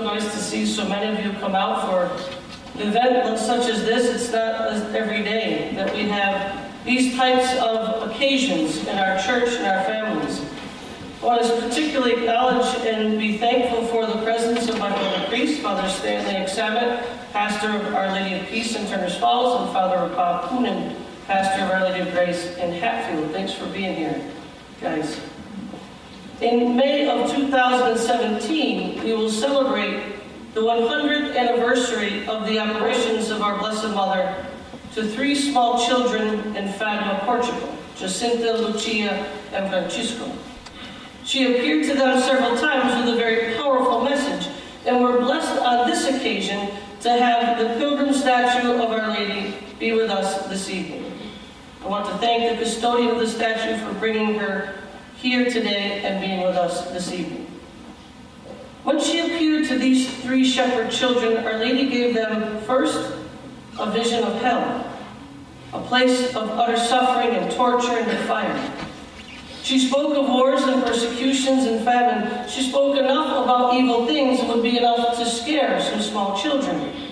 So nice to see so many of you come out for an event such as this. It's not every day that we have these types of occasions in our church and our families. I want to particularly acknowledge and be thankful for the presence of my brother priest, Father Stanley Aksamit, pastor of Our Lady of Peace in Turners Falls, and Father Bob Poonen, pastor of Our Lady of Grace in Hatfield. Thanks for being here, guys. In May of 2017, we will celebrate the 100th anniversary of the apparitions of our Blessed Mother to three small children in Fatima, Portugal, Jacinta, Lucia, and Francisco. She appeared to them several times with a very powerful message, and we're blessed on this occasion to have the pilgrim statue of Our Lady be with us this evening. I want to thank the custodian of the statue for bringing her here today and being with us this evening. When she appeared to these three shepherd children, Our Lady gave them first a vision of hell, a place of utter suffering and torture and fire. She spoke of wars and persecutions and famine. She spoke enough about evil things would be enough to scare some small children.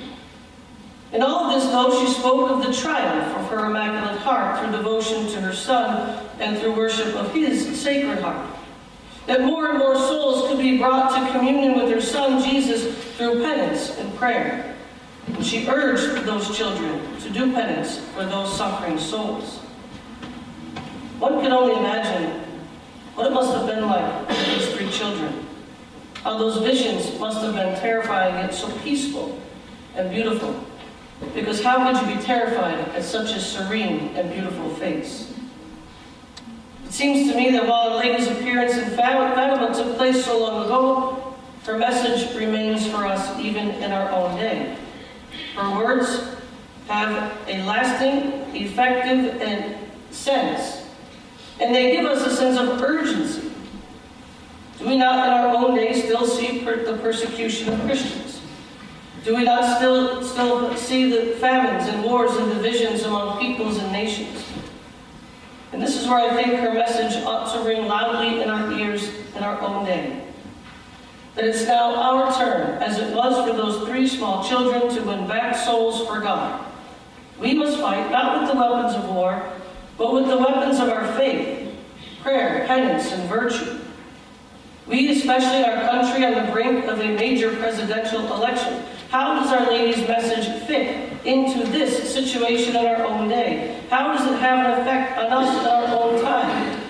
In all of this, though, she spoke of the triumph of her Immaculate Heart through devotion to her Son and through worship of His Sacred Heart. That more and more souls could be brought to communion with her Son, Jesus, through penance and prayer. And she urged those children to do penance for those suffering souls. One can only imagine what it must have been like for these three children. How those visions must have been terrifying yet so peaceful and beautiful. Because how could you be terrified at such a serene and beautiful face? It seems to me that while Our Lady's appearance in Fatima took place so long ago, her message remains for us even in our own day. Her words have a lasting, effective, and sense, and they give us a sense of urgency. Do we not in our own day still see per the persecution of Christians? Do we not still, still see the famines and wars and divisions among peoples and nations? And this is where I think her message ought to ring loudly in our ears in our own day. That it's now our turn, as it was for those three small children, to win back souls for God. We must fight not with the weapons of war, but with the weapons of our faith, prayer, penance, and virtue. We, especially our country, on the brink of a major presidential election, how does Our Lady's message fit into this situation in our own day? How does it have an effect on us in our own time?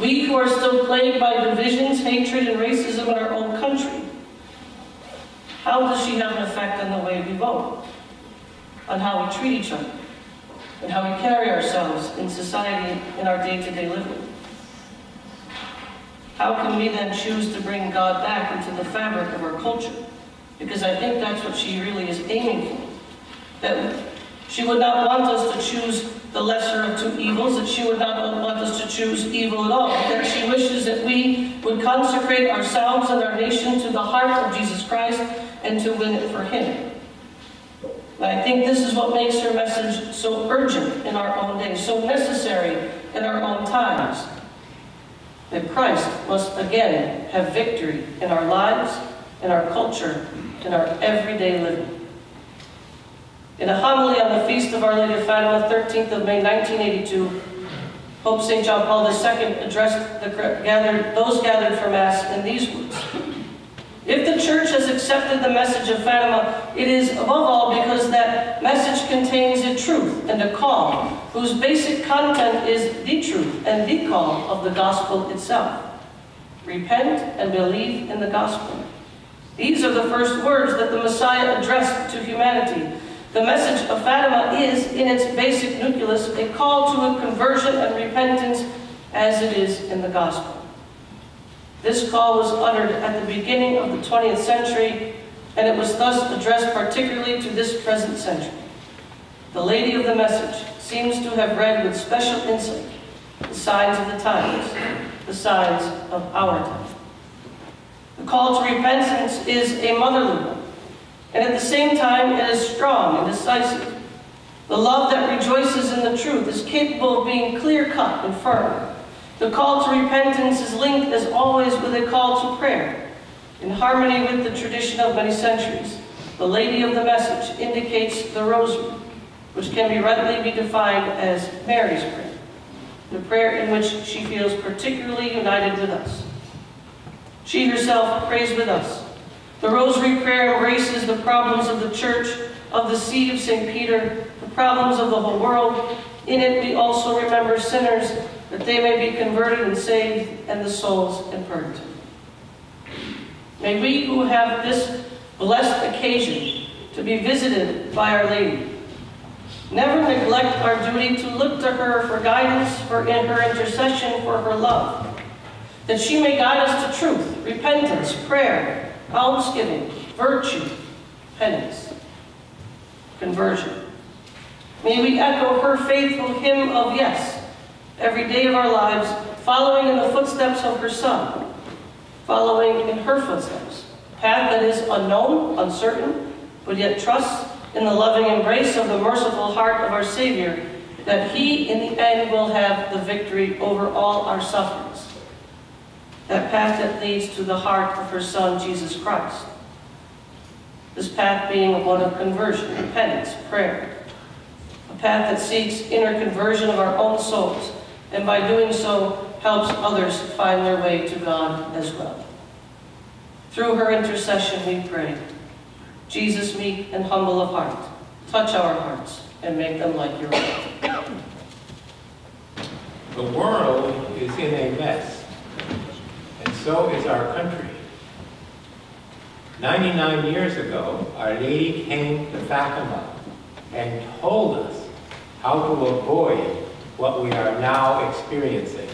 We who are still plagued by divisions, hatred, and racism in our own country. How does she have an effect on the way we vote? On how we treat each other? And how we carry ourselves in society in our day-to-day -day living? How can we then choose to bring God back into the fabric of our culture? Because I think that's what she really is aiming for. That she would not want us to choose the lesser of two evils, that she would not want us to choose evil at all, that she wishes that we would consecrate ourselves and our nation to the heart of Jesus Christ and to win it for Him. And I think this is what makes her message so urgent in our own day, so necessary in our own times. That Christ must again have victory in our lives, in our culture, in our everyday living. In a homily on the Feast of Our Lady of Fatima, 13th of May, 1982, Pope St. John Paul II addressed the gathered, those gathered for Mass in these words. If the Church has accepted the message of Fatima, it is above all because that message contains a truth and a call, whose basic content is the truth and the call of the Gospel itself. Repent and believe in the Gospel. These are the first words that the Messiah addressed to humanity. The message of Fatima is, in its basic nucleus, a call to a conversion and repentance as it is in the Gospel. This call was uttered at the beginning of the 20th century, and it was thus addressed particularly to this present century. The Lady of the Message seems to have read with special insight the signs of the times, the signs of our time. The call to repentance is a motherly one, and at the same time it is strong and decisive. The love that rejoices in the truth is capable of being clear-cut and firm. The call to repentance is linked, as always, with a call to prayer. In harmony with the tradition of many centuries, the Lady of the Message indicates the Rosary, which can be rightly be defined as Mary's Prayer, the prayer in which she feels particularly united with us. She herself prays with us. The Rosary Prayer embraces the problems of the Church, of the seed of St. Peter, the problems of the whole world. In it we also remember sinners, that they may be converted and saved, and the souls in purgatory. May we who have this blessed occasion to be visited by Our Lady, never neglect our duty to look to her for guidance, for in her intercession, for her love, that she may guide us to truth, repentance, prayer, almsgiving, virtue, penance, conversion. May we echo her faithful hymn of yes every day of our lives, following in the footsteps of her Son, following in her footsteps, path that is unknown, uncertain, but yet trust in the loving embrace of the merciful heart of our Savior, that He in the end will have the victory over all our sufferings. That path that leads to the heart of her Son, Jesus Christ. This path being one of conversion, repentance, prayer. A path that seeks inner conversion of our own souls, and by doing so, helps others find their way to God as well. Through her intercession we pray. Jesus, meek and humble of heart, touch our hearts and make them like your own. The world is in a mess, so is our country. 99 years ago, Our Lady came to Fatima and told us how to avoid what we are now experiencing.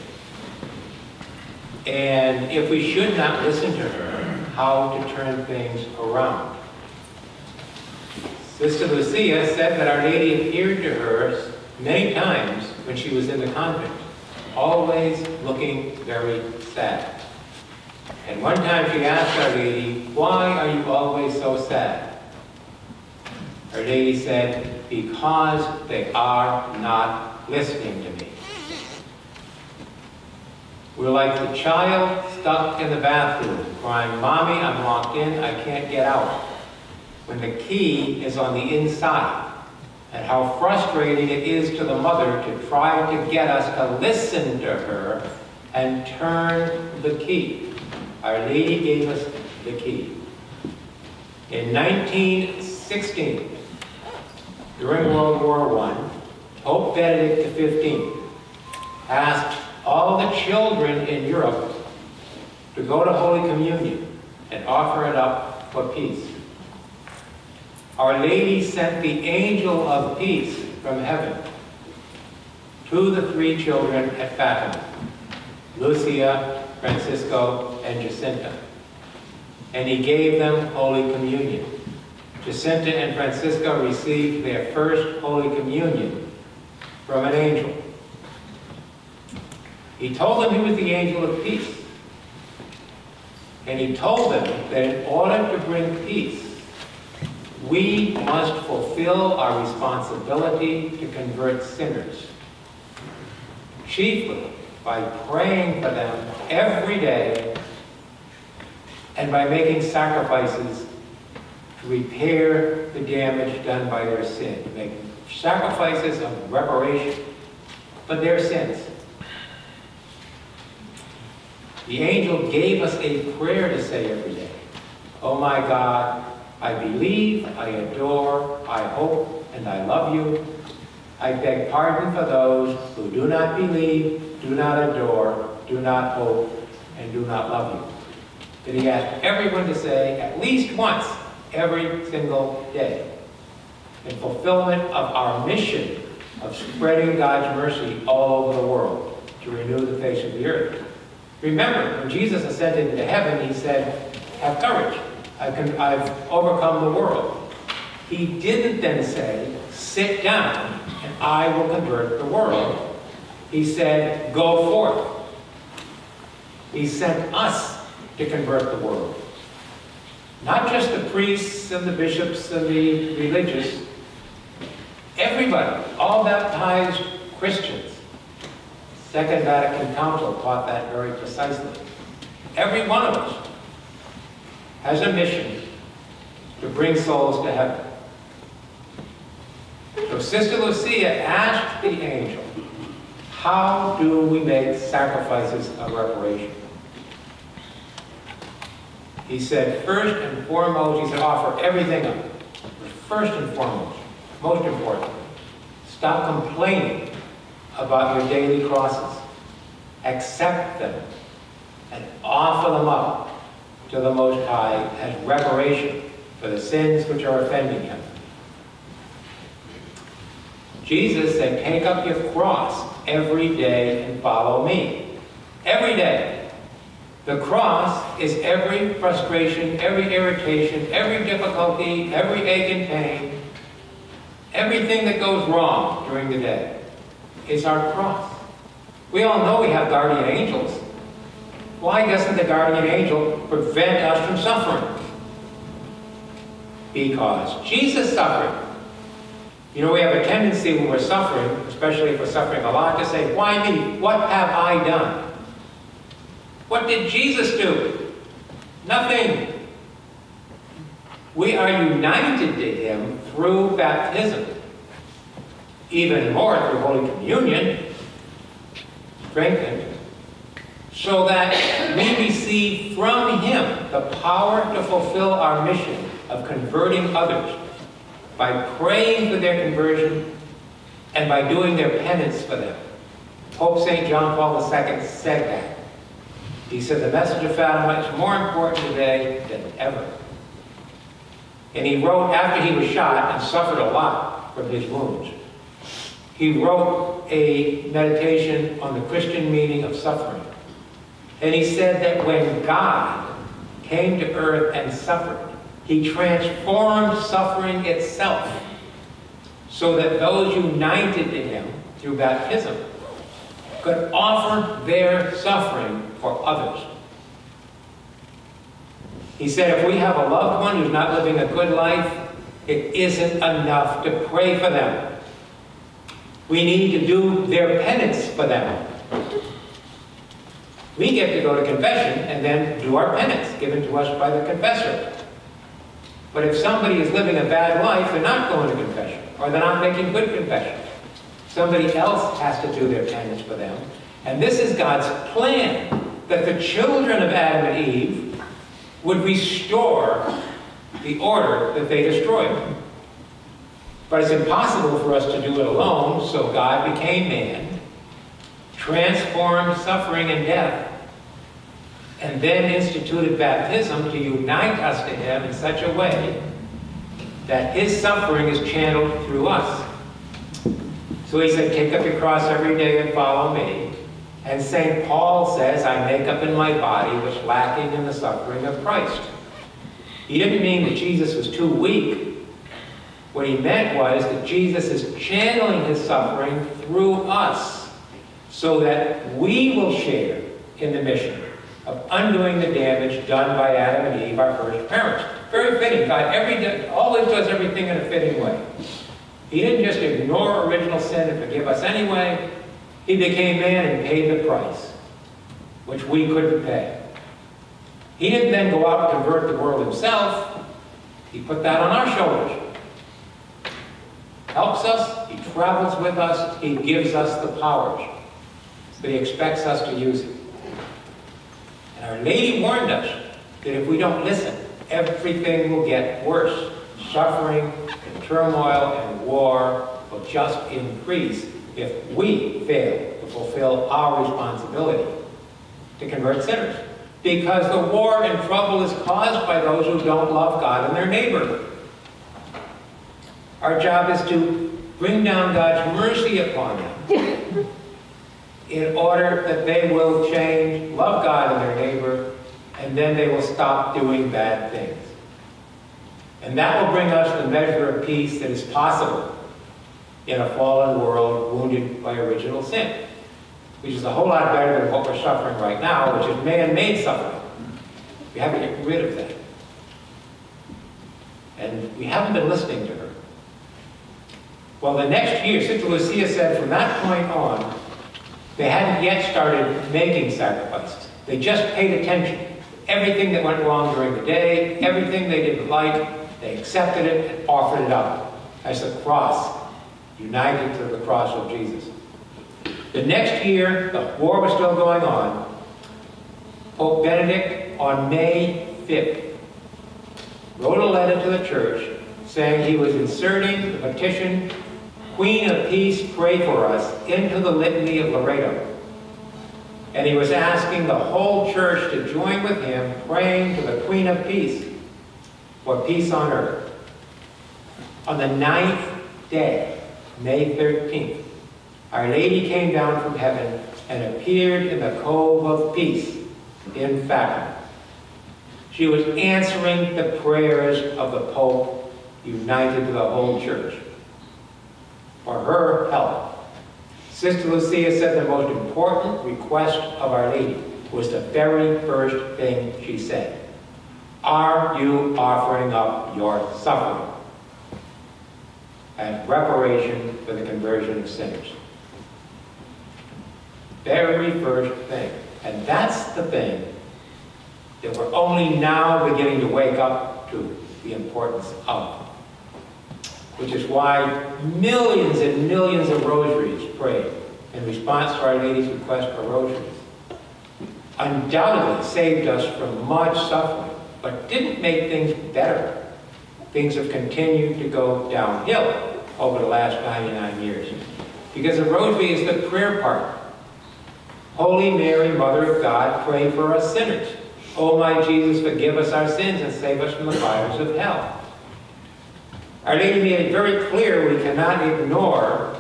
And if we should not listen to her, how to turn things around. Sister Lucia said that Our Lady appeared to her many times when she was in the convent, always looking very sad. And one time she asked Our Lady, why are you always so sad? Our Lady said, because they are not listening to me. We're like the child stuck in the bathroom, crying, Mommy, I'm locked in, I can't get out. When the key is on the inside. And how frustrating it is to the mother to try to get us to listen to her and turn the key. Our Lady gave us the key. In 1916, during World War I, Pope Benedict XV asked all the children in Europe to go to Holy Communion and offer it up for peace. Our Lady sent the angel of peace from heaven to the three children at Fatima, Lucia, Francisco, and Jacinta. And he gave them Holy Communion. Jacinta and Francisco received their first Holy Communion from an angel. He told them he was the angel of peace. And he told them that in order to bring peace, we must fulfill our responsibility to convert sinners, chiefly by praying for them every day and by making sacrifices to repair the damage done by their sin, to make sacrifices of reparation for their sins. The angel gave us a prayer to say every day. Oh my God, I believe, I adore, I hope, and I love you. I beg pardon for those who do not believe, do not adore, do not hope, and do not love you. That he asked everyone to say at least once every single day in fulfillment of our mission of spreading God's mercy all over the world to renew the face of the earth. Remember, when Jesus ascended into heaven, he said, have courage. I've, overcome the world. He didn't then say, sit down and I will convert the world. He said, go forth. He sent us to convert the world. Not just the priests and the bishops and the religious. Everybody, all baptized Christians. Second Vatican Council taught that very precisely. Every one of us. has a mission to bring souls to heaven. So Sister Lucia asked the angel, how do we make sacrifices of reparation? He said, first and foremost, he said, offer everything up. First and foremost, most importantly, stop complaining about your daily crosses. Accept them and offer them up to the Most High as reparation for the sins which are offending Him. Jesus said, take up your cross every day and follow me. Every day. The cross is every frustration, every irritation, every difficulty, every ache and pain, everything that goes wrong during the day is our cross. We all know we have guardian angels. Why doesn't the guardian angel prevent us from suffering? Because Jesus suffered. You know, we have a tendency when we're suffering, especially if we're suffering a lot, to say, Why me? What have I done? What did Jesus do? Nothing. We are united to Him through baptism. Even more through Holy Communion, strengthened, so that we receive from Him the power to fulfill our mission of converting others by praying for their conversion and by doing their penance for them. Pope St. John Paul II said that. He said the message of Fatima is more important today than ever. And he wrote, after he was shot and suffered a lot from his wounds, he wrote a meditation on the Christian meaning of suffering. And he said that when God came to earth and suffered, he transformed suffering itself so that those united to him through baptism could offer their suffering for others. He said, if we have a loved one who's not living a good life, it isn't enough to pray for them. We need to do their penance for them. We get to go to confession and then do our penance given to us by the confessor. But if somebody is living a bad life, they're not going to confession, or they're not making good confession. Somebody else has to do their penance for them. And this is God's plan, that the children of Adam and Eve would restore the order that they destroyed. But it's impossible for us to do it alone, so God became man, transformed suffering and death, and then instituted baptism to unite us to him in such a way that his suffering is channeled through us. So he said, take up your cross every day and follow me. And St. Paul says, I make up in my body what's lacking in the suffering of Christ. He didn't mean that Jesus was too weak. What he meant was that Jesus is channeling his suffering through us so that we will share in the mission of undoing the damage done by Adam and Eve, our first parents. Very fitting. God every day, always does everything in a fitting way. He didn't just ignore original sin and forgive us anyway. He became man and paid the price, which we couldn't pay. He didn't then go out and convert the world himself. He put that on our shoulders. Helps us, he travels with us, he gives us the powers. But he expects us to use it. And Our Lady warned us that if we don't listen, everything will get worse. Suffering and turmoil and war will just increase if we fail to fulfill our responsibility to convert sinners. Because the war and trouble is caused by those who don't love God and their neighbor. Our job is to bring down God's mercy upon them in order that they will change, love God and their neighbor, and then they will stop doing bad things. And that will bring us the measure of peace that is possible in a fallen world wounded by original sin, which is a whole lot better than what we're suffering right now, which is man-made suffering. We have to get rid of that. And we haven't been listening to her. Well, the next year, Sister Lucia said from that point on, they hadn't yet started making sacrifices. They just paid attention. everything that went wrong during the day, everything they didn't like, they accepted it and offered it up as the cross, united to the cross of Jesus. The next year, the war was still going on. Pope Benedict, on May 5th, wrote a letter to the church saying he was inserting the petition, Queen of Peace, pray for us, into the Litany of Loreto. And he was asking the whole church to join with him praying to the Queen of Peace for peace on earth. On the ninth day, May 13th, Our Lady came down from heaven and appeared in the Cove of Peace in Fatima. She was answering the prayers of the Pope, united to the whole church. For her help, Sister Lucia said the most important request of Our Lady was the very first thing she said. Are you offering up your suffering as reparation for the conversion of sinners? Very first thing. And that's the thing that we're only now beginning to wake up to the importance of. Which is why millions and millions of rosaries prayed in response to Our Lady's request for rosaries. Undoubtedly saved us from much suffering, but didn't make things better. Things have continued to go downhill over the last 99 years. Because the rosary is the prayer part. Holy Mary, Mother of God, pray for us sinners. O my Jesus, forgive us our sins and save us from the fires of hell. Our Lady made it very clear we cannot ignore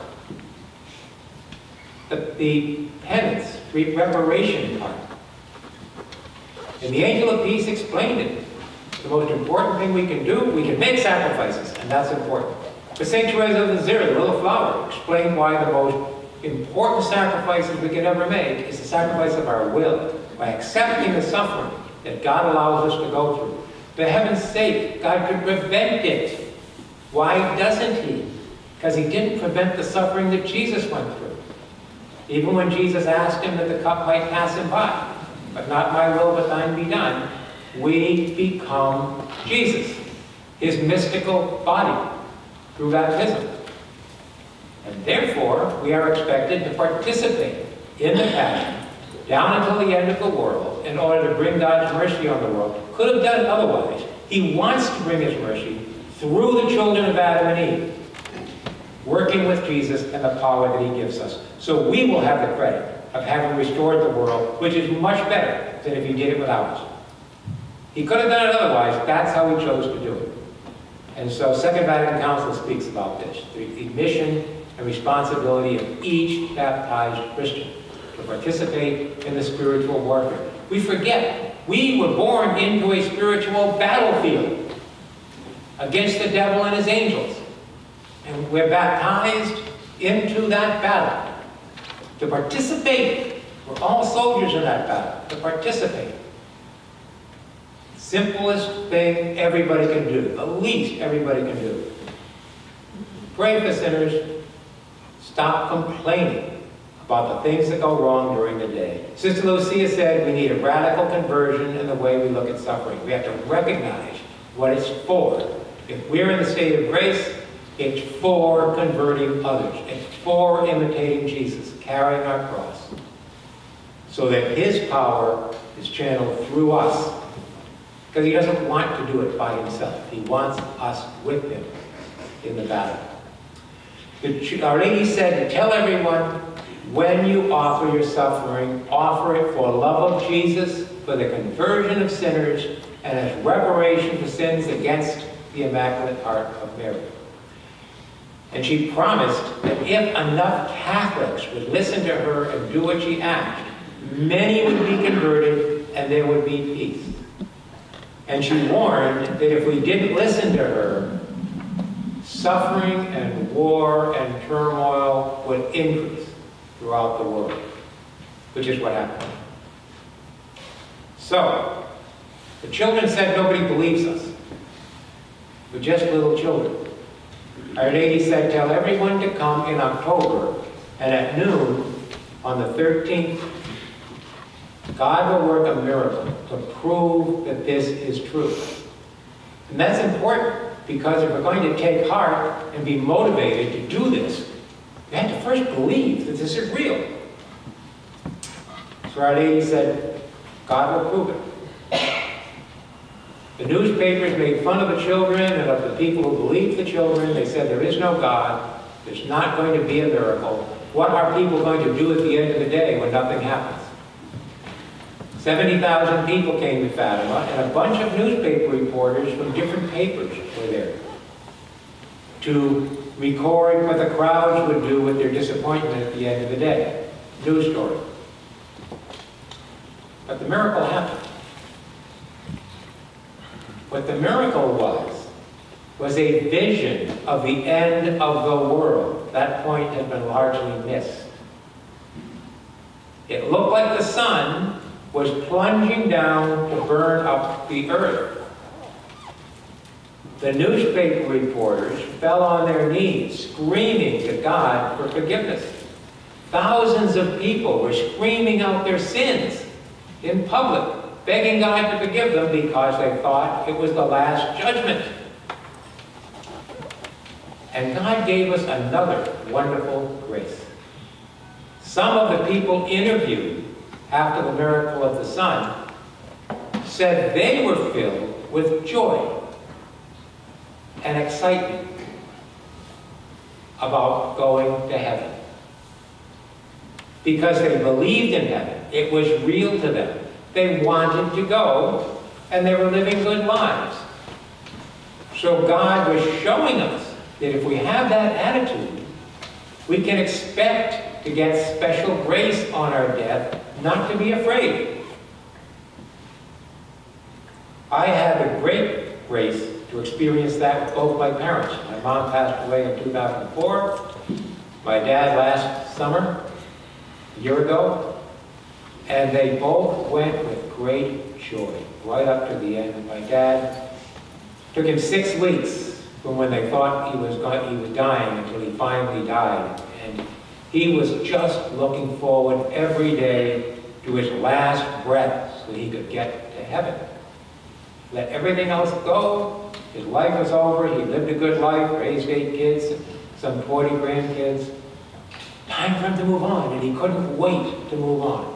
the, the penance, reparation part. And the angel of peace explained it. The most important thing we can do, we can make sacrifices, and that's important. But St. Teresa of Lisieux, the little flower, explained why the most important sacrifices we can ever make is the sacrifice of our will, by accepting the suffering that God allows us to go through. For heaven's sake, God could prevent it. Why doesn't he? Because he didn't prevent the suffering that Jesus went through. Even when Jesus asked him that the cup might pass him by, but not my will, but thine be done, we become Jesus, his mystical body, through baptism. And therefore, we are expected to participate in the passion down until the end of the world in order to bring God's mercy on the world. Could have done it otherwise. He wants to bring his mercy through the children of Adam and Eve, working with Jesus and the power that he gives us. So we will have the credit of having restored the world, which is much better than if he did it without us. He could have done it otherwise. That's how he chose to do it. And so Second Vatican Council speaks about this, the mission and responsibility of each baptized Christian to participate in the spiritual warfare. We forget, we were born into a spiritual battlefield against the devil and his angels. And we're baptized into that battle to participate. We're all soldiers in that battle, to participate. Simplest thing everybody can do, the least everybody can do. Pray for sinners. Stop complaining about the things that go wrong during the day. Sister Lucia said we need a radical conversion in the way we look at suffering. We have to recognize what it's for. If we're in the state of grace, it's for converting others. It's for imitating Jesus, carrying our cross, so that his power is channeled through us because he doesn't want to do it by himself. He wants us with him in the battle. Our Lady said tell everyone, when you offer your suffering, offer it for love of Jesus, for the conversion of sinners, and as reparation for sins against the Immaculate Heart of Mary. And she promised that if enough Catholics would listen to her and do what she asked, many would be converted and there would be peace. And she warned that if we didn't listen to her, suffering and war and turmoil would increase throughout the world, which is what happened. So, the children said nobody believes us. We're just little children. Our Lady said, tell everyone to come in October, and at noon on the 13th God will work a miracle to prove that this is true. And that's important because if we're going to take heart and be motivated to do this, we have to first believe that this is real. So Our Lady said, God will prove it. The newspapers made fun of the children and of the people who believed the children. They said there is no God. There's not going to be a miracle. What are people going to do at the end of the day when nothing happens? 70,000 people came to Fatima, and a bunch of newspaper reporters from different papers were there to record what the crowds would do with their disappointment at the end of the day. News story. But the miracle happened. What the miracle was, was a vision of the end of the world. That point had been largely missed. It looked like the sun was plunging down to burn up the earth. The newspaper reporters fell on their knees, screaming to God for forgiveness. Thousands of people were screaming out their sins in public, begging God to forgive them because they thought it was the last judgment. And God gave us another wonderful grace. Some of the people interviewed after the miracle of the sun said they were filled with joy and excitement about going to heaven. Because they believed in heaven. It was real to them. They wanted to go, and they were living good lives. So God was showing us that if we have that attitude, we can expect to get special grace on our death, not to be afraid. I had the great grace to experience that with both my parents. My mom passed away in 2004. My dad last summer, a year ago. And they both went with great joy, right up to the end. My dad took him six weeks from when they thought he was, going, he was dying until he finally died. And he was just looking forward every day to his last breath so he could get to heaven. Let everything else go. His life was over. He lived a good life, raised eight kids, some 40 grandkids. Time for him to move on, and he couldn't wait to move on.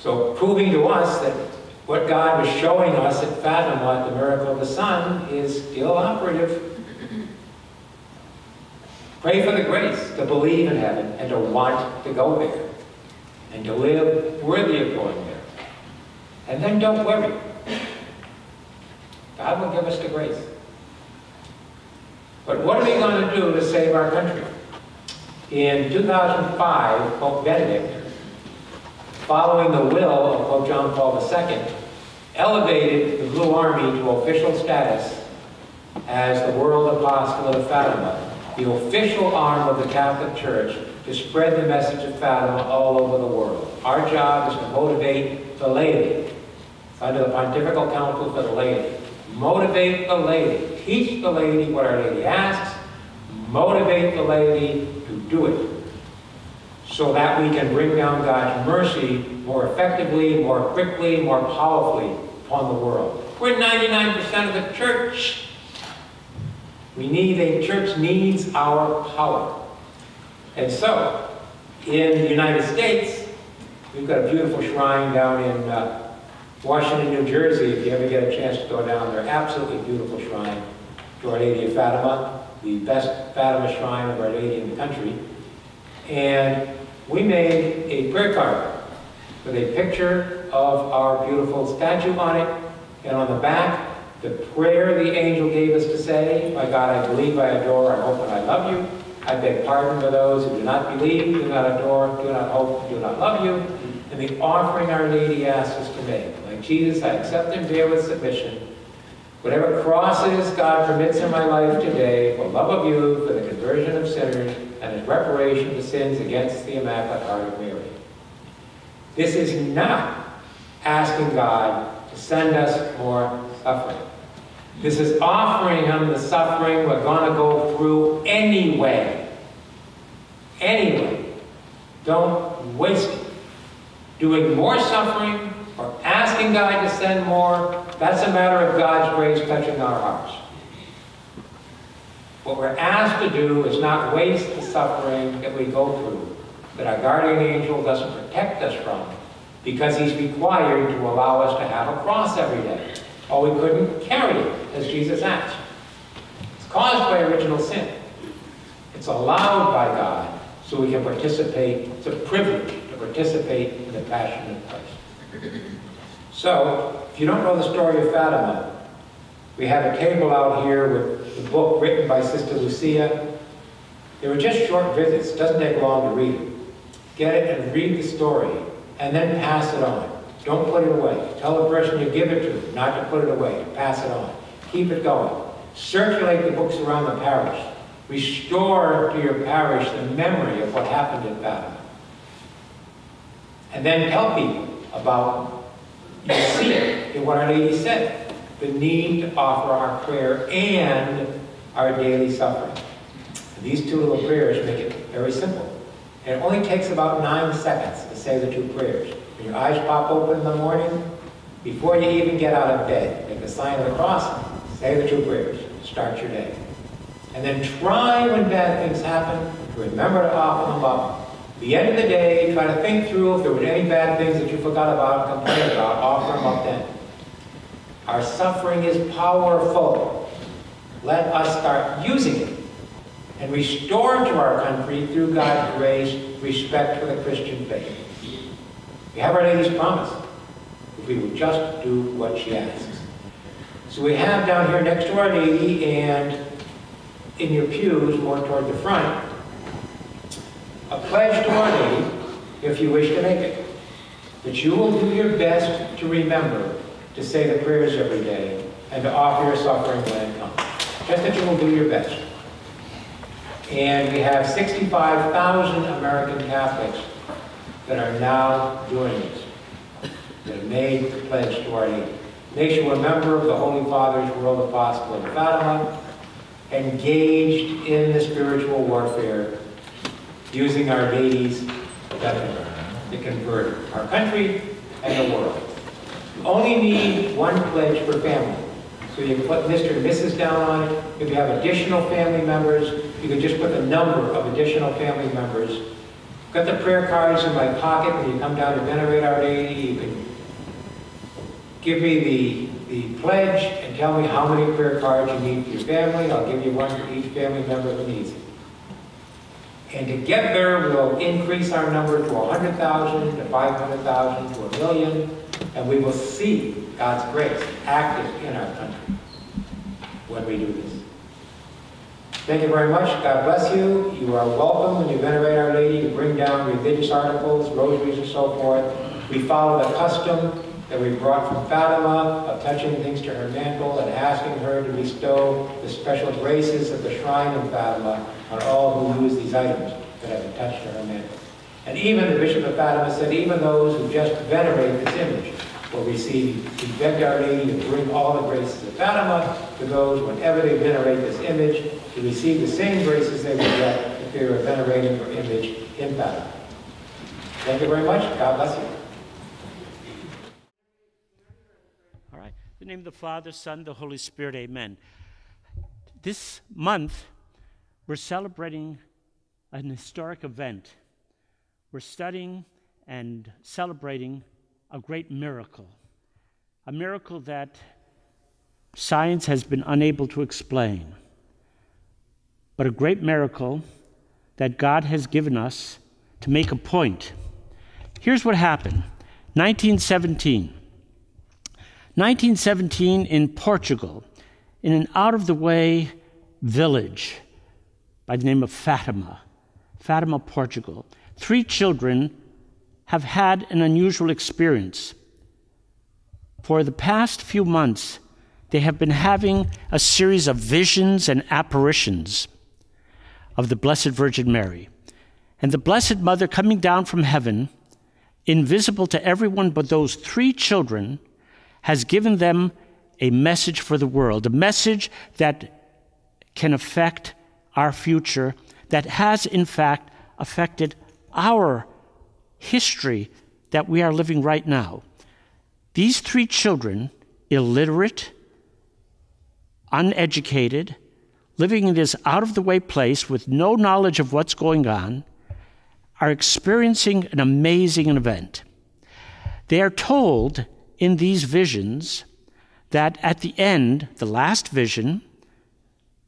So proving to us that what God was showing us at Fatima at the miracle of the sun is still operative. Pray for the grace to believe in heaven and to want to go there and to live worthy of going there. And then don't worry. God will give us the grace. But what are we going to do to save our country? In 2005, Pope Benedict, following the will of Pope John Paul II, elevated the Blue Army to official status as the World Apostolate of Fatima, the official arm of the Catholic Church to spread the message of Fatima all over the world. Our job is to motivate the laity, under the Pontifical Council for the laity. Motivate the laity. Teach the laity what Our Lady asks. Motivate the laity to do it so that we can bring down God's mercy more effectively, more quickly, more powerfully upon the world. We're 99% of the church. We need, a church needs our power. And so, in the United States, we've got a beautiful shrine down in uh, Washington, New Jersey, if you ever get a chance to go down there. Absolutely beautiful shrine to Our Lady of Fatima, the best Fatima shrine of Our Lady in the country. And we made a prayer card with a picture of our beautiful statue on it, and on the back, the prayer the angel gave us to say, My God, I believe, I adore, I hope, and I love you. I beg pardon for those who do not believe, do not adore, do not hope, do not love you. And the offering Our Lady asks us to make. Like Jesus, I accept and bear with submission. Whatever crosses God permits in my life today, for love of you, for the conversion of sinners, and as reparation for sins against the Immaculate Heart of Mary. This is not asking God to send us more suffering. This is offering Him the suffering we're going to go through anyway. Anyway. Don't waste it. Doing more suffering asking God to send more, that's a matter of God's grace touching our hearts. What we're asked to do is not waste the suffering that we go through, that our guardian angel doesn't protect us from, because he's required to allow us to have a cross every day, or we couldn't carry it, as Jesus asked. It's caused by original sin. It's allowed by God so we can participate. It's a privilege to participate in the passion of Christ. So, if you don't know the story of Fatima, we have a table out here with the book written by Sister Lucia. They were just short visits. Doesn't take long to read it. Get it and read the story, and then pass it on. Don't put it away. Tell the person you give it to not to put it away, pass it on. Keep it going. Circulate the books around the parish. Restore to your parish the memory of what happened in Fatima. And then tell people about, you see it in what Our Lady said, the need to offer our prayer and our daily suffering. These two little prayers make it very simple. It only takes about nine seconds to say the two prayers. When your eyes pop open in the morning, before you even get out of bed, make the sign of the cross, say the two prayers. Start your day. And then try when bad things happen to remember to offer them up. The end of the day, try to think through if there were any bad things that you forgot about, complain about, offer them up then. Our suffering is powerful. Let us start using it and restore to our country, through God's grace, respect for the Christian faith. We have Our Lady's promise if we would just do what she asks. So we have down here next to Our Lady and in your pews, more toward the front, a pledge to Our if you wish to make it, that you will do your best to remember to say the prayers every day and to offer your suffering when it comes. Just that you will do your best. And we have 65,000 American Catholics that are now doing this, that have made the pledge to Our. Makes you a member of the Holy Father's World Apostolate of Fatima, engaged in the spiritual warfare, using Our death to convert our country and the world. You only need one pledge per family. So you can put Mr. and Mrs. down on it. If you have additional family members, you can just put the number of additional family members. Got the prayer cards in my pocket when you come down to venerate Our Lady. You can give me the, the pledge and tell me how many prayer cards you need for your family. I'll give you one for each family member who needs it. And together we'll increase our number to 100,000, to 500,000, to a million, and we will see God's grace active in our country when we do this. Thank you very much. God bless you. You are welcome when you venerate Our Lady to bring down religious articles, rosaries, and so forth. We follow the custom that we brought from Fatima of touching things to her mantle and asking her to bestow the special graces of the shrine in Fatima on all who use these items that have been touched to her mantle. And even the Bishop of Fatima said, even those who just venerate this image will receive, he begged Our Lady to bring all the graces of Fatima to those whenever they venerate this image to receive the same graces they would get if they were venerating her image in Fatima. Thank you very much. God bless you. All right. In the name of the Father, Son, the Holy Spirit, amen. This month, we're celebrating an historic event. We're studying and celebrating a great miracle, a miracle that science has been unable to explain, but a great miracle that God has given us to make a point. Here's what happened 1917. 1917 in Portugal, in an out of the way village by the name of Fatima, Fatima, Portugal. Three children have had an unusual experience. For the past few months, they have been having a series of visions and apparitions of the Blessed Virgin Mary. And the Blessed Mother coming down from heaven, invisible to everyone but those three children, has given them a message for the world, a message that can affect our future, that has in fact affected our history that we are living right now. These three children, illiterate, uneducated, living in this out of the way place with no knowledge of what's going on, are experiencing an amazing event. They are told in these visions that at the end, the last vision,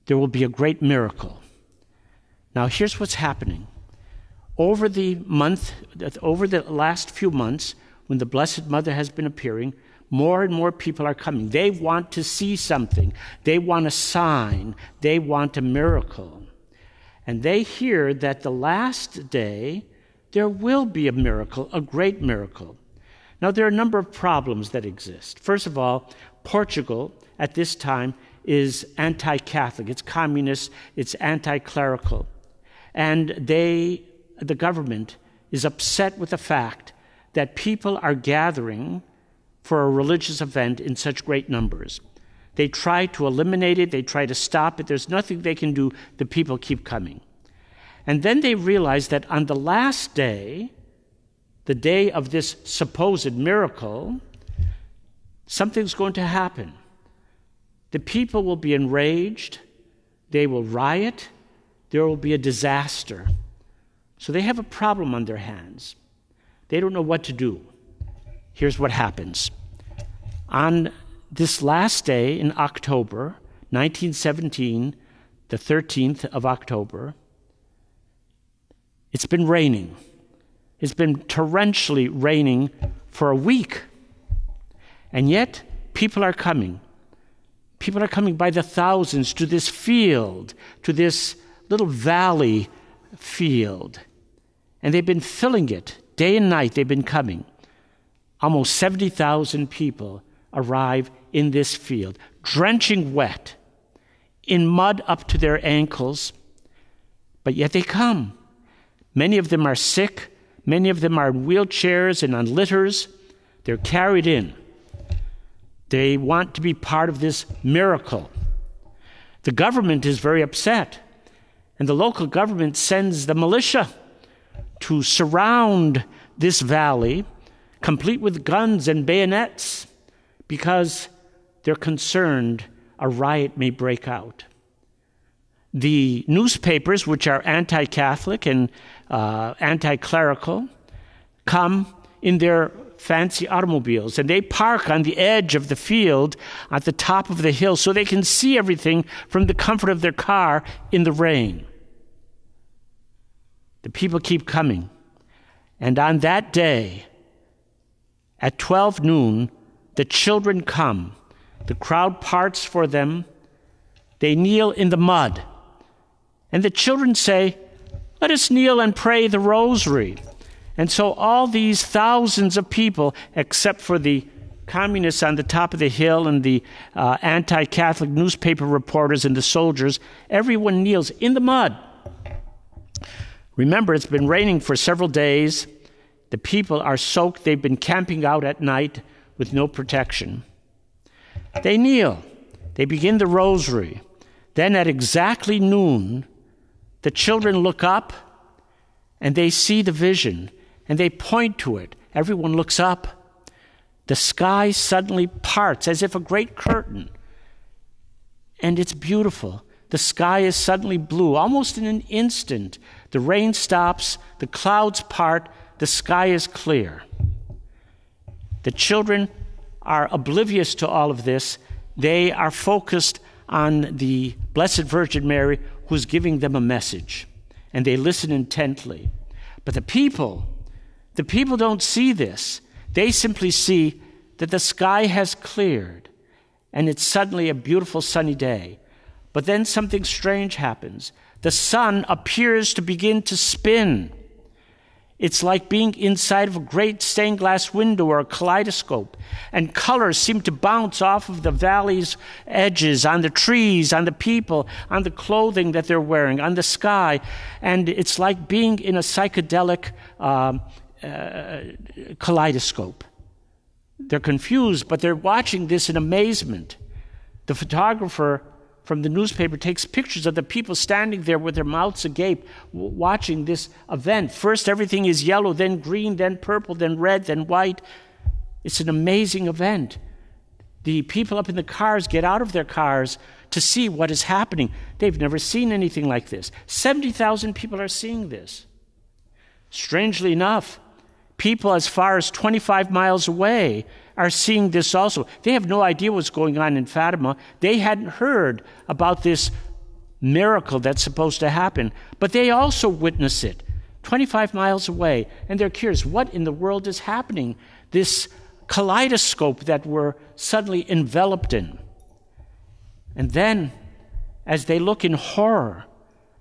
there will be a great miracle. Now, here's what's happening. Over the month, over the last few months, when the Blessed Mother has been appearing, more and more people are coming. They want to see something. They want a sign. They want a miracle. And they hear that the last day there will be a miracle, a great miracle. Now, there are a number of problems that exist. First of all, Portugal at this time is anti Catholic, it's communist, it's anti clerical. And they, the government, is upset with the fact that people are gathering for a religious event in such great numbers. They try to eliminate it, they try to stop it. There's nothing they can do. The people keep coming. And then they realize that on the last day, the day of this supposed miracle, something's going to happen. The people will be enraged, they will riot, there will be a disaster. So they have a problem on their hands. They don't know what to do. Here's what happens. On this last day in October, 1917, the 13th of October, it's been raining. It's been torrentially raining for a week. And yet, people are coming. People are coming by the thousands to this field, to this little valley field. And they've been filling it day and night, they've been coming. Almost 70,000 people arrive in this field, drenching wet, in mud up to their ankles, but yet they come. Many of them are sick, many of them are in wheelchairs and on litters. They're carried in. They want to be part of this miracle. The government is very upset, and the local government sends the militia to surround this valley, complete with guns and bayonets, because they're concerned a riot may break out. The newspapers, which are anti Catholic and uh, anti clerical, come in their fancy automobiles and they park on the edge of the field at the top of the hill so they can see everything from the comfort of their car in the rain. The people keep coming. And on that day, at 12 noon, the children come. The crowd parts for them. They kneel in the mud. And the children say, Let us kneel and pray the rosary. And so all these thousands of people, except for the communists on the top of the hill and the uh, anti Catholic newspaper reporters and the soldiers, everyone kneels in the mud. Remember, it's been raining for several days. The people are soaked. They've been camping out at night with no protection. They kneel. They begin the rosary. Then, at exactly noon, the children look up and they see the vision and they point to it. Everyone looks up. The sky suddenly parts as if a great curtain. And it's beautiful. The sky is suddenly blue, almost in an instant. The rain stops, the clouds part, the sky is clear. The children are oblivious to all of this. They are focused on the Blessed Virgin Mary who's giving them a message, and they listen intently. But the people, the people don't see this. They simply see that the sky has cleared and it's suddenly a beautiful sunny day. But then something strange happens. The sun appears to begin to spin. It's like being inside of a great stained glass window or a kaleidoscope, and colors seem to bounce off of the valley's edges, on the trees, on the people, on the clothing that they're wearing, on the sky. And it's like being in a psychedelic um, uh, kaleidoscope. They're confused, but they're watching this in amazement. The photographer from the newspaper takes pictures of the people standing there with their mouths agape w- watching this event. First, everything is yellow, then green, then purple, then red, then white. It's an amazing event. The people up in the cars get out of their cars to see what is happening. They've never seen anything like this. 70,000 people are seeing this. Strangely enough, people as far as 25 miles away are seeing this also. They have no idea what's going on in Fatima. They hadn't heard about this miracle that's supposed to happen, but they also witness it 25 miles away, and they're curious what in the world is happening? This kaleidoscope that we're suddenly enveloped in. And then, as they look in horror,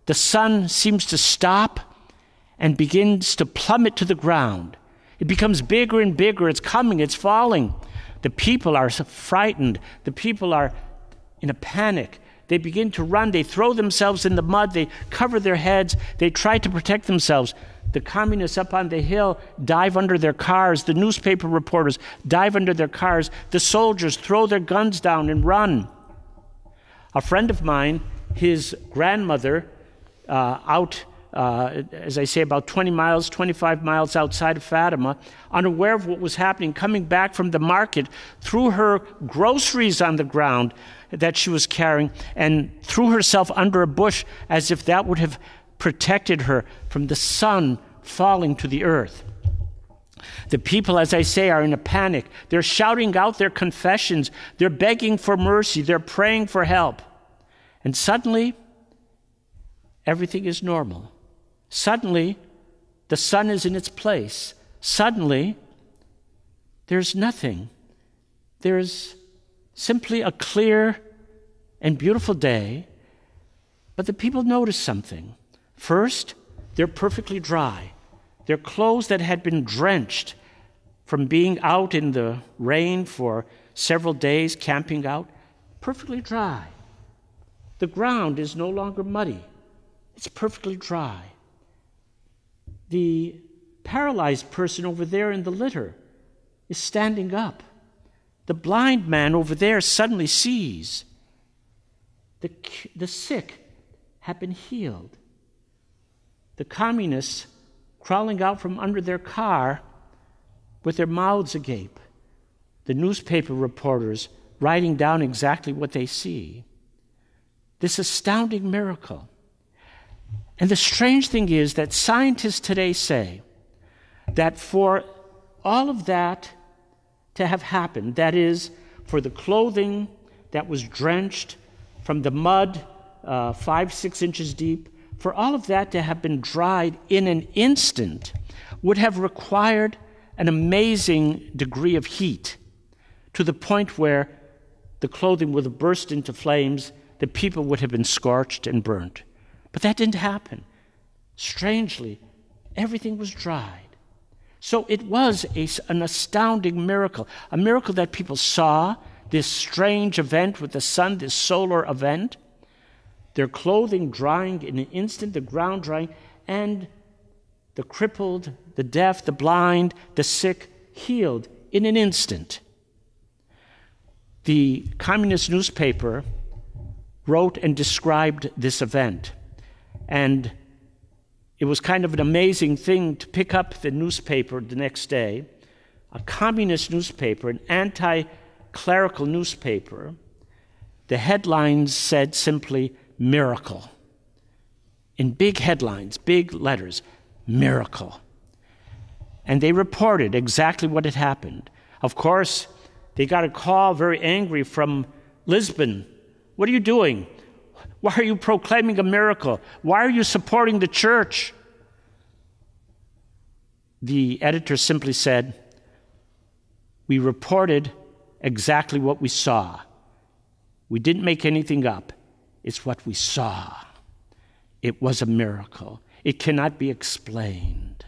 the sun seems to stop and begins to plummet to the ground. It becomes bigger and bigger. It's coming, it's falling. The people are frightened. The people are in a panic. They begin to run. They throw themselves in the mud. They cover their heads. They try to protect themselves. The communists up on the hill dive under their cars. The newspaper reporters dive under their cars. The soldiers throw their guns down and run. A friend of mine, his grandmother, uh, out, uh, as I say, about 20 miles, 25 miles outside of Fatima, unaware of what was happening, coming back from the market, threw her groceries on the ground that she was carrying and threw herself under a bush as if that would have protected her from the sun falling to the earth. The people, as I say, are in a panic. They're shouting out their confessions. They're begging for mercy. They're praying for help. And suddenly, everything is normal. Suddenly, the sun is in its place. Suddenly, there's nothing. There's simply a clear and beautiful day. But the people notice something. First, they're perfectly dry. Their clothes that had been drenched from being out in the rain for several days, camping out, perfectly dry. The ground is no longer muddy, it's perfectly dry. The paralyzed person over there in the litter is standing up. The blind man over there suddenly sees. The, the sick have been healed. The communists crawling out from under their car with their mouths agape. The newspaper reporters writing down exactly what they see. This astounding miracle. And the strange thing is that scientists today say that for all of that to have happened, that is, for the clothing that was drenched from the mud uh, five, six inches deep, for all of that to have been dried in an instant would have required an amazing degree of heat to the point where the clothing would have burst into flames, the people would have been scorched and burnt. But that didn't happen. Strangely, everything was dried. So it was a, an astounding miracle, a miracle that people saw, this strange event with the sun, this solar event, their clothing drying in an instant, the ground drying, and the crippled, the deaf, the blind, the sick healed in an instant. The communist newspaper wrote and described this event. And it was kind of an amazing thing to pick up the newspaper the next day, a communist newspaper, an anti clerical newspaper. The headlines said simply, miracle. In big headlines, big letters, miracle. And they reported exactly what had happened. Of course, they got a call very angry from Lisbon. What are you doing? Why are you proclaiming a miracle? Why are you supporting the church? The editor simply said, We reported exactly what we saw. We didn't make anything up. It's what we saw. It was a miracle. It cannot be explained.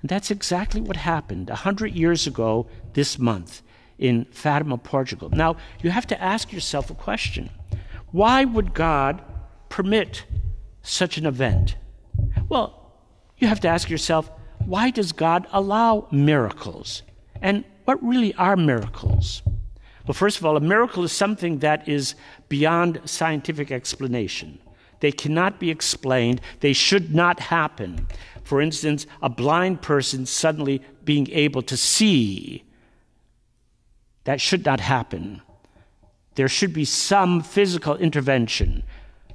And that's exactly what happened a hundred years ago this month in Fatima, Portugal. Now, you have to ask yourself a question why would God permit such an event? Well, you have to ask yourself why does God allow miracles? And what really are miracles? Well, first of all, a miracle is something that is beyond scientific explanation. They cannot be explained, they should not happen. For instance, a blind person suddenly being able to see. That should not happen. There should be some physical intervention,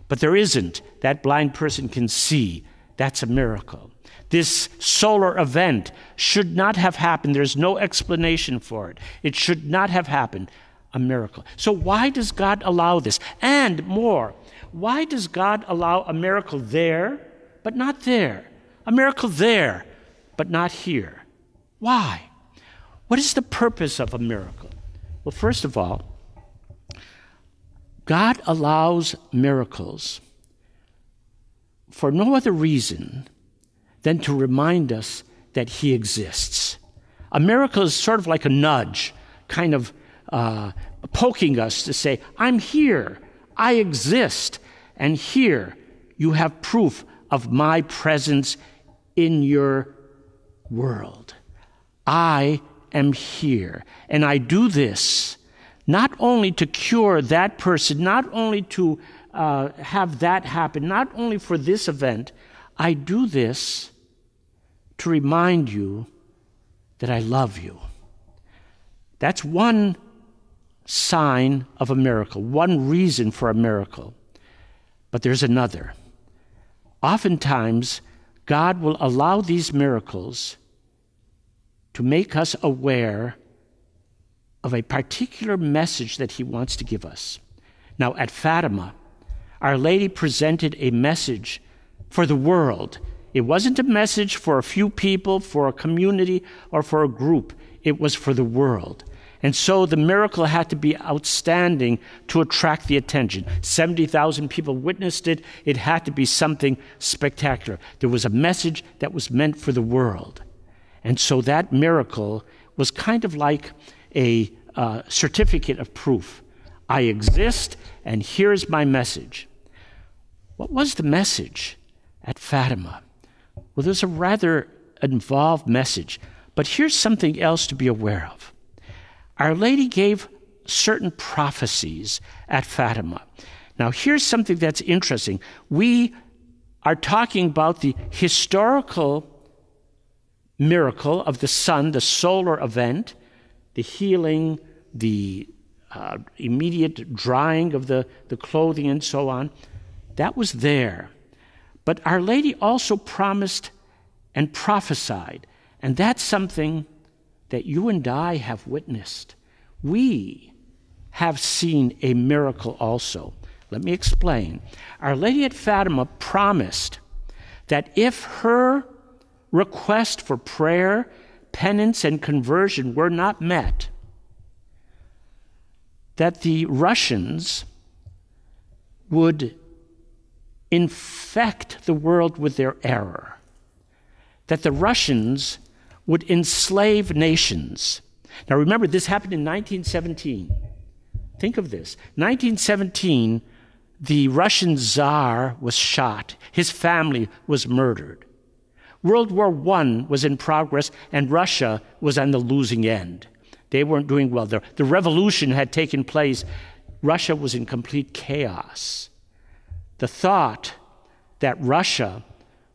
but there isn't. That blind person can see. That's a miracle. This solar event should not have happened. There's no explanation for it. It should not have happened. A miracle. So, why does God allow this? And more, why does God allow a miracle there, but not there? A miracle there, but not here? Why? What is the purpose of a miracle? Well, first of all, God allows miracles for no other reason than to remind us that He exists. A miracle is sort of like a nudge, kind of uh, poking us to say, I'm here, I exist, and here you have proof of my presence in your world. I am here, and I do this not only to cure that person, not only to uh, have that happen, not only for this event, I do this to remind you that I love you. That's one sign of a miracle, one reason for a miracle. But there's another. Oftentimes, God will allow these miracles to make us aware of a particular message that He wants to give us. Now, at Fatima, Our Lady presented a message for the world. It wasn't a message for a few people, for a community, or for a group. It was for the world. And so the miracle had to be outstanding to attract the attention. 70,000 people witnessed it. It had to be something spectacular. There was a message that was meant for the world. And so that miracle was kind of like a uh, certificate of proof. I exist, and here's my message. What was the message at Fatima? Well, there's a rather involved message, but here's something else to be aware of. Our Lady gave certain prophecies at Fatima. Now, here's something that's interesting. We are talking about the historical miracle of the sun, the solar event, the healing, the uh, immediate drying of the, the clothing, and so on. That was there. But Our Lady also promised and prophesied, and that's something that you and I have witnessed. We have seen a miracle also. Let me explain. Our Lady at Fatima promised that if her request for prayer, penance, and conversion were not met, that the Russians would infect the world with their error, that the Russians would enslave nations. Now remember, this happened in 1917. Think of this 1917, the Russian Tsar was shot, his family was murdered. World War I was in progress, and Russia was on the losing end. They weren't doing well. The, the revolution had taken place. Russia was in complete chaos. The thought that Russia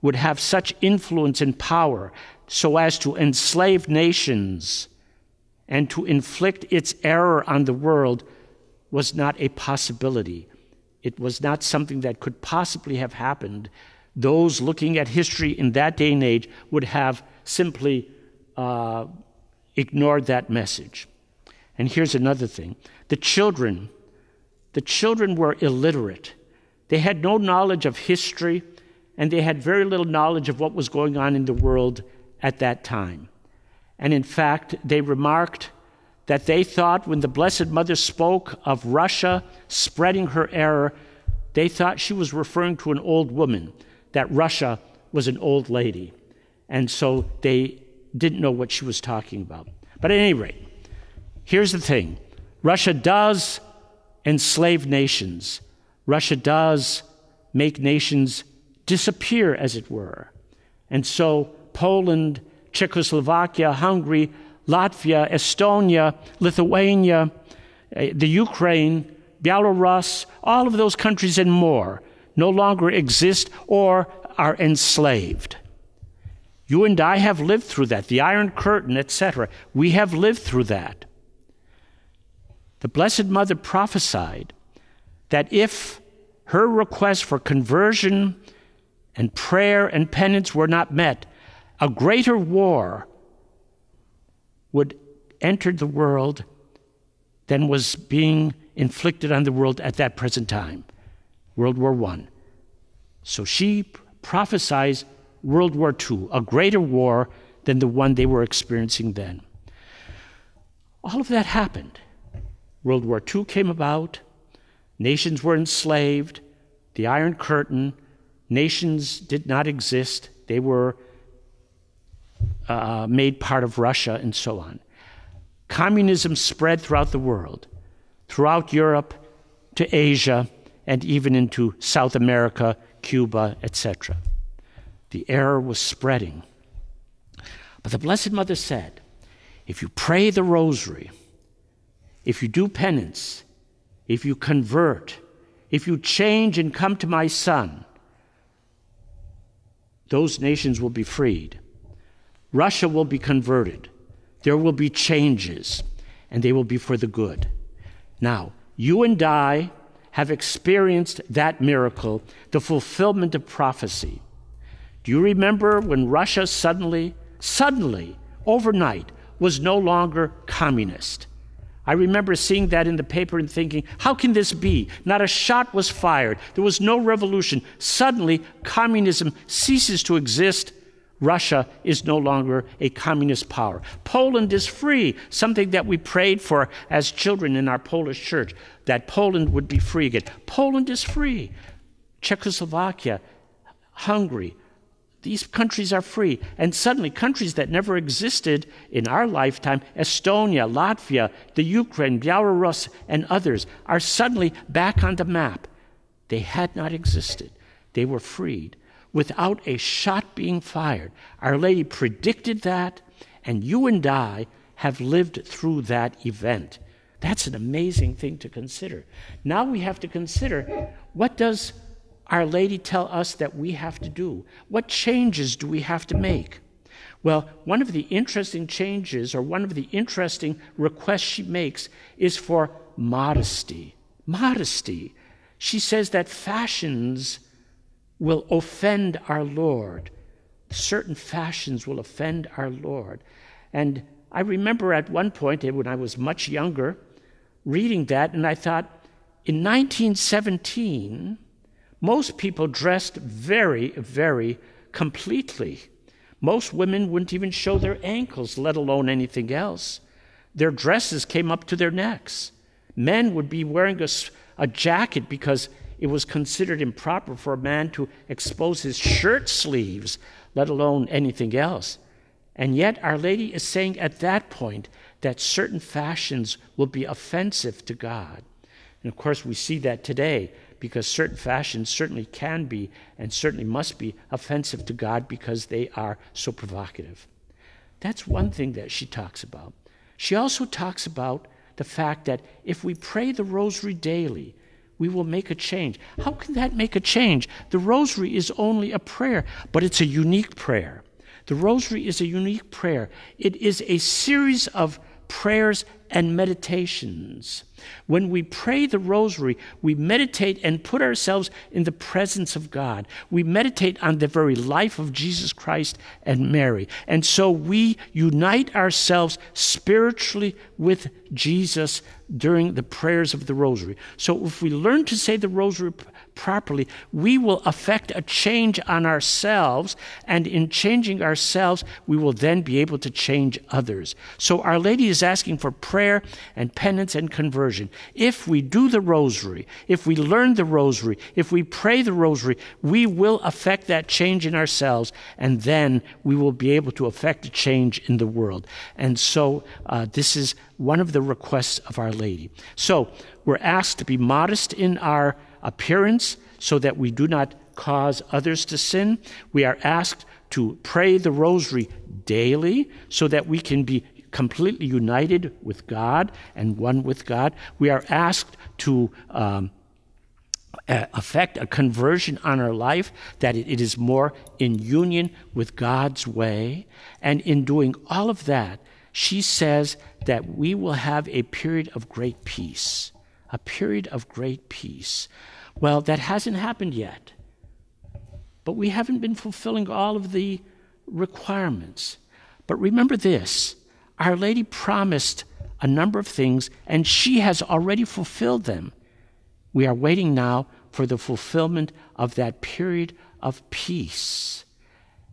would have such influence and power so as to enslave nations and to inflict its error on the world was not a possibility. It was not something that could possibly have happened those looking at history in that day and age would have simply uh, ignored that message. And here's another thing the children, the children were illiterate. They had no knowledge of history, and they had very little knowledge of what was going on in the world at that time. And in fact, they remarked that they thought when the Blessed Mother spoke of Russia spreading her error, they thought she was referring to an old woman that Russia was an old lady. And so they didn't know what she was talking about. But at any rate, here's the thing Russia does enslave nations, Russia does make nations disappear, as it were. And so Poland, Czechoslovakia, Hungary, Latvia, Estonia, Lithuania, uh, the Ukraine, Belarus, all of those countries and more no longer exist or are enslaved. You and I have lived through that, the Iron Curtain, etc. We have lived through that. The Blessed Mother prophesied that if her request for conversion and prayer and penance were not met, a greater war would enter the world than was being inflicted on the world at that present time World War I. So she prophesies World War II, a greater war than the one they were experiencing then. All of that happened. World War II came about, nations were enslaved, the Iron Curtain, nations did not exist, they were uh, made part of Russia, and so on. Communism spread throughout the world, throughout Europe, to Asia, and even into South America, Cuba, etc. The error was spreading. But the Blessed Mother said, if you pray the rosary, if you do penance, if you convert, if you change and come to my Son, those nations will be freed. Russia will be converted. There will be changes, and they will be for the good. Now, you and I have experienced that miracle, the fulfillment of prophecy. Do you remember when Russia suddenly, suddenly, overnight, was no longer communist? I remember seeing that in the paper and thinking, how can this be? Not a shot was fired. There was no revolution. Suddenly, communism ceases to exist. Russia is no longer a communist power. Poland is free, something that we prayed for as children in our Polish church, that Poland would be free again. Poland is free. Czechoslovakia, Hungary, these countries are free. And suddenly, countries that never existed in our lifetime, Estonia, Latvia, the Ukraine, Belarus, and others, are suddenly back on the map. They had not existed, they were freed without a shot being fired. Our Lady predicted that, and you and I have lived through that event. That's an amazing thing to consider. Now we have to consider what does our Lady tell us that we have to do? What changes do we have to make? Well, one of the interesting changes or one of the interesting requests she makes is for modesty. Modesty. She says that fashions will offend our Lord. Certain fashions will offend our Lord. And I remember at one point eh, when I was much younger reading that, and I thought, in 1917, most people dressed very, very completely. Most women wouldn't even show their ankles, let alone anything else. Their dresses came up to their necks. Men would be wearing a, a jacket because it was considered improper for a man to expose his shirt sleeves, let alone anything else. And yet, Our Lady is saying at that point that certain fashions will be offensive to God. And of course, we see that today because certain fashions certainly can be and certainly must be offensive to God because they are so provocative. That's one thing that she talks about. She also talks about the fact that if we pray the rosary daily, we will make a change. How can that make a change? The rosary is only a prayer, but it's a unique prayer. The rosary is a unique prayer. It is a series of prayers and meditations. When we pray the rosary, we meditate and put ourselves in the presence of God. We meditate on the very life of Jesus Christ and Mary. And so we unite ourselves spiritually with Jesus during the prayers of the rosary. So if we learn to say the rosary properly, we will affect a change on ourselves, and in changing ourselves, we will then be able to change others. So Our Lady is asking for prayer and penance and conversion. If we do the rosary, if we learn the rosary, if we pray the rosary, we will affect that change in ourselves, and then we will be able to affect a change in the world. And so uh, this is one of the requests of Our Lady. So we're asked to be modest in our appearance so that we do not cause others to sin. We are asked to pray the rosary daily so that we can be completely united with God and one with God. We are asked to um, affect a conversion on our life, that it is more in union with God's way. And in doing all of that, she says that we will have a period of great peace. A period of great peace. Well, that hasn't happened yet. But we haven't been fulfilling all of the requirements. But remember this Our Lady promised a number of things, and she has already fulfilled them. We are waiting now for the fulfillment of that period of peace.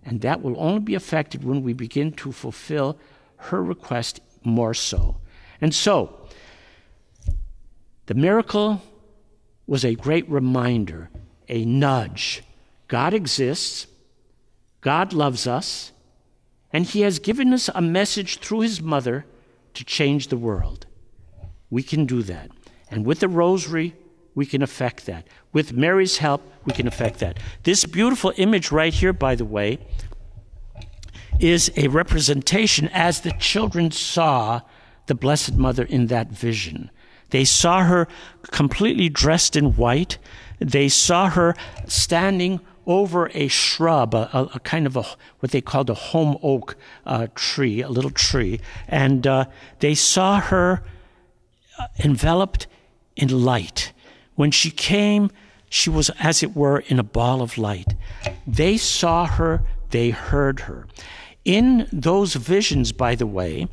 And that will only be affected when we begin to fulfill her request more so. And so, the miracle was a great reminder, a nudge. God exists, God loves us, and He has given us a message through His mother to change the world. We can do that. And with the rosary, we can affect that. With Mary's help, we can affect that. This beautiful image right here, by the way, is a representation as the children saw the Blessed Mother in that vision. They saw her completely dressed in white. They saw her standing over a shrub, a, a, a kind of a what they called a holm oak uh, tree, a little tree, and uh, they saw her uh, enveloped in light. When she came, she was, as it were, in a ball of light. They saw her, they heard her. In those visions, by the way,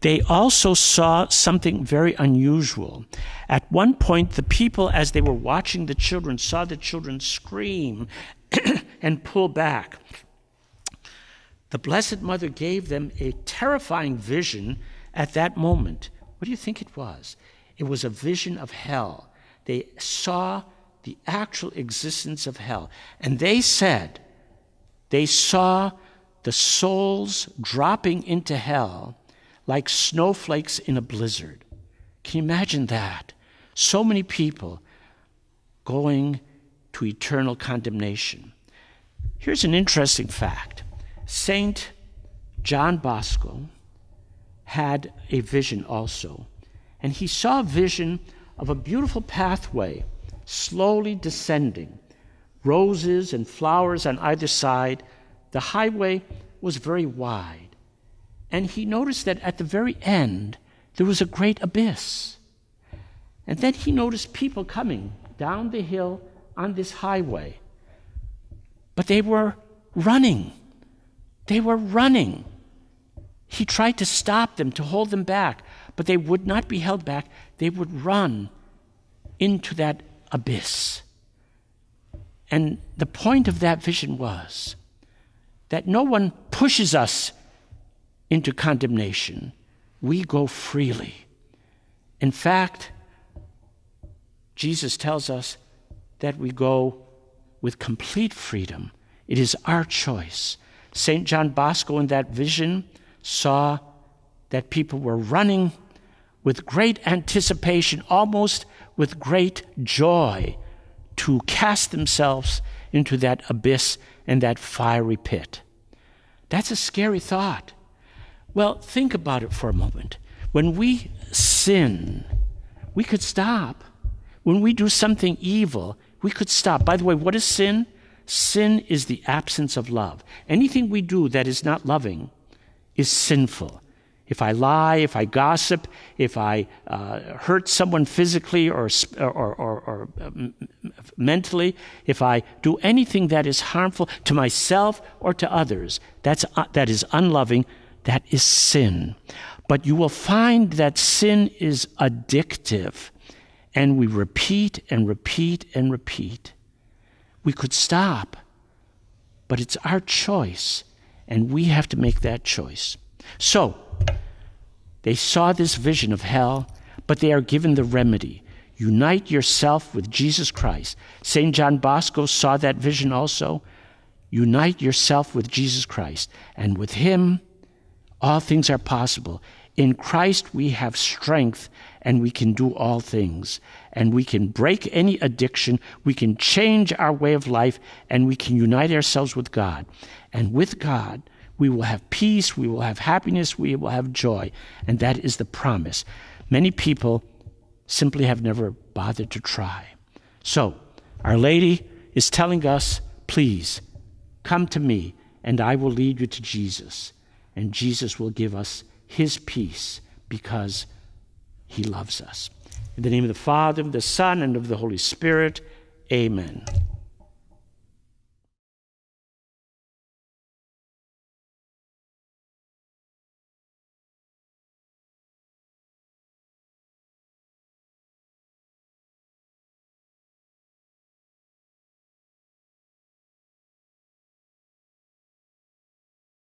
they also saw something very unusual. At one point, the people, as they were watching the children, saw the children scream and pull back. The Blessed Mother gave them a terrifying vision at that moment. What do you think it was? It was a vision of hell. They saw the actual existence of hell. And they said they saw the souls dropping into hell like snowflakes in a blizzard. Can you imagine that? So many people going to eternal condemnation. Here's an interesting fact Saint John Bosco had a vision also, and he saw a vision of a beautiful pathway slowly descending, roses and flowers on either side. The highway was very wide. And he noticed that at the very end, there was a great abyss. And then he noticed people coming down the hill on this highway. But they were running. They were running. He tried to stop them, to hold them back, but they would not be held back. They would run into that abyss. And the point of that vision was that no one pushes us into condemnation. We go freely. In fact, Jesus tells us that we go with complete freedom. It is our choice. St. John Bosco, in that vision, saw that people were running with great anticipation, almost with great joy, to cast themselves into that abyss and that fiery pit. That's a scary thought. Well, think about it for a moment. When we sin, we could stop. When we do something evil, we could stop. By the way, what is sin? Sin is the absence of love. Anything we do that is not loving is sinful. If I lie, if I gossip, if I uh, hurt someone physically or, or, or, or uh, mentally, if I do anything that is harmful to myself or to others, that's, uh, that is unloving, that is sin. But you will find that sin is addictive, and we repeat and repeat and repeat. We could stop, but it's our choice, and we have to make that choice. So, they saw this vision of hell, but they are given the remedy. Unite yourself with Jesus Christ. St. John Bosco saw that vision also. Unite yourself with Jesus Christ, and with Him, all things are possible. In Christ, we have strength and we can do all things. And we can break any addiction, we can change our way of life, and we can unite ourselves with God. And with God, we will have peace, we will have happiness, we will have joy. And that is the promise. Many people simply have never bothered to try. So, Our Lady is telling us, please, come to me, and I will lead you to Jesus. And Jesus will give us his peace because he loves us. In the name of the Father, and the Son, and of the Holy Spirit, amen.